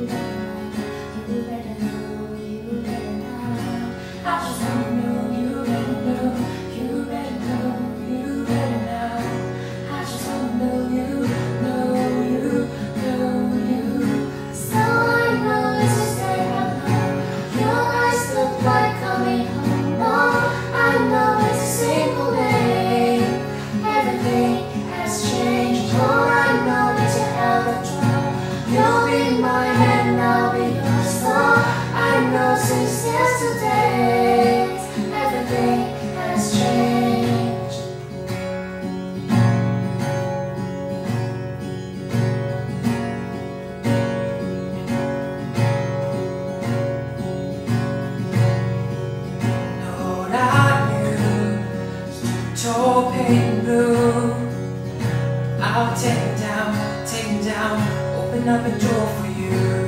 I just know you better know. know since yesterday everything has changed. Blue. I'll take down, take down, open up a door for you.